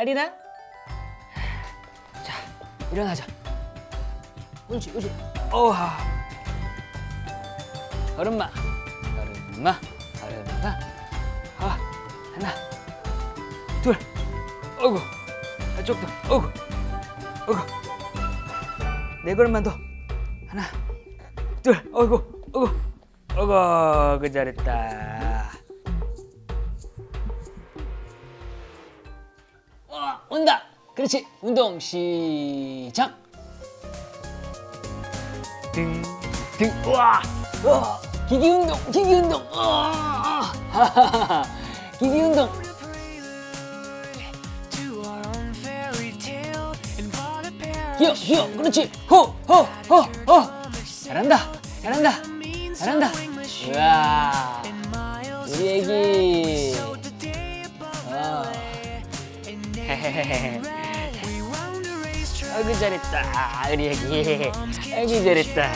아리나? 자, 일어나자. 옳지, 옳지. 어하. 걸음마, 걸음마, 걸음마. 아, 하나, 둘. 어구, 저쪽도. 어구, 어구. 네 걸음만 더. 하나, 둘. 어구, 어구, 어구. 그 잘했다. 온다. 그렇지. 운동 시작. 등, 등, 우와, 우와. 기기 운동, 기기 운동. 우와. 하하하. 기기 운동. 기어, 기어. 그렇지. 호, 호, 호, 호. 잘한다. 잘한다. 잘한다. 우와. 우리 애기. 아이고 잘했다. 우리 애기. 아이고 잘했다.